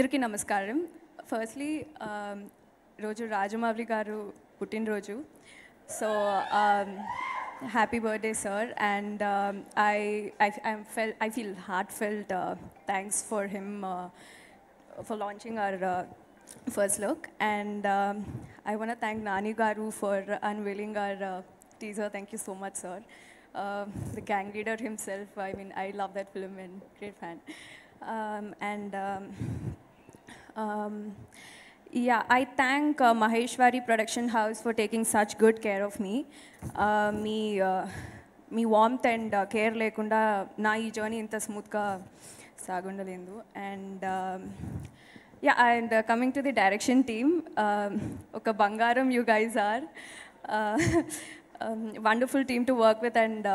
అందరికీ నమస్కారం ఫస్ట్లీ రోజు రాజమౌళి గారు పుట్టినరోజు so happy birthday sir and I I fell I feel heartfelt thanks for him for launching hour first look. And um, I want to thank Nani Garu for unveiling our uh, teaser. Thank you so much, sir. Uh, the gang leader himself, I mean, I love that film and great fan. Um, and um, um, yeah, I thank uh, Maheshwari Production House for taking such good care of me. Uh, me, uh, మీ warmth and care లేకుండా నా ఈ journey ఇంత స్మూత్గా సాగుండలేదు. And yeah and coming to the direction team ఒక బంగారం you guys are wonderful team to work with and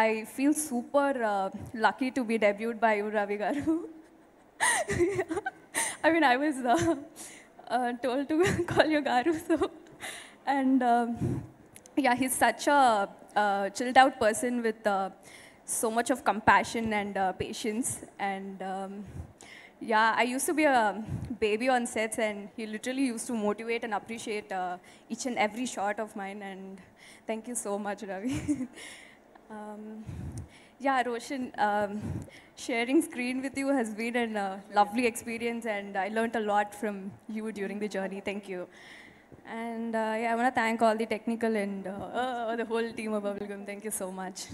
I feel super lucky to be debut by you Ravi garu I mean, I was uh, uh, told to call you Garu, so. And um, yeah, he's such a uh, chilled out person with uh, so much of compassion and uh, patience. And um, yeah, I used to be a baby on sets, and he literally used to motivate and appreciate uh, each and every shot of mine. And thank you so much, Ravi. um, yeah, Roshan, um, sharing screen with you has been a uh, lovely experience, and I learned a lot from you during the journey. Thank you. And uh, yeah, I want to thank all the technical and uh, the whole team of Bubblegum. Thank you so much.